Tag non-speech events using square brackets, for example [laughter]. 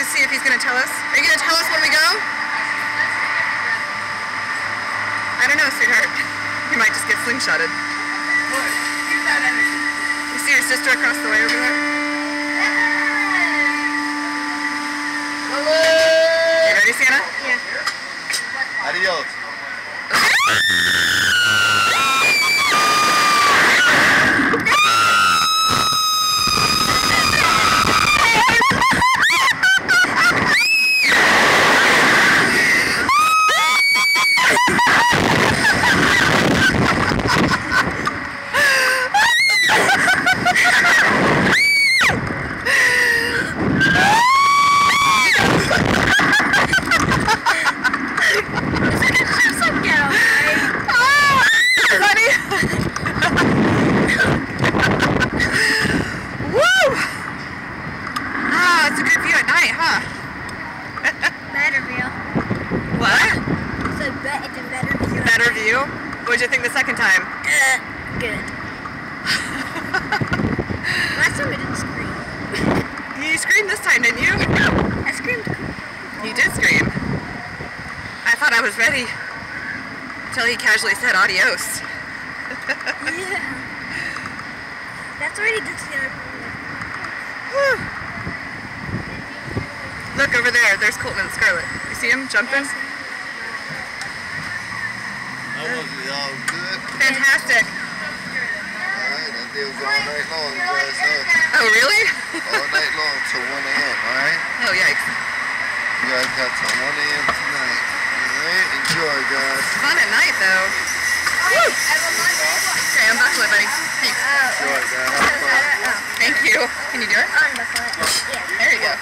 to see if he's going to tell us. Are you going to tell us when we go? I don't know, sweetheart. [laughs] You might just get slingshotted. You see your sister across the way over there? You ready, Santa? Adios. [laughs] Ah, honey. Woo! Ah, it's a good view at night, huh? Better view. What? So bet it's a better view. Better view? What'd you think the second time? Uh, good. [laughs] Last time I didn't scream. You screamed this time, didn't you? I screamed. You did scream. I thought I was ready. Until he casually said adios. Yeah. [laughs] That's already did the other. Look over there. There's Colton and Scarlett. You see him jumping? That was all good. Fantastic. Alright, that deal was all night long, you guys know. Oh, really? All night long till 1 a.m., alright? Oh, yikes. You guys got till 1 a.m. tonight. Alright, enjoy, guys. Fun at night, though. Woo. Okay, unbuckle it, buddy. Thanks. Enjoy, guys. Have fun. Thank you. Can you do it? Unbuckle it. Yeah.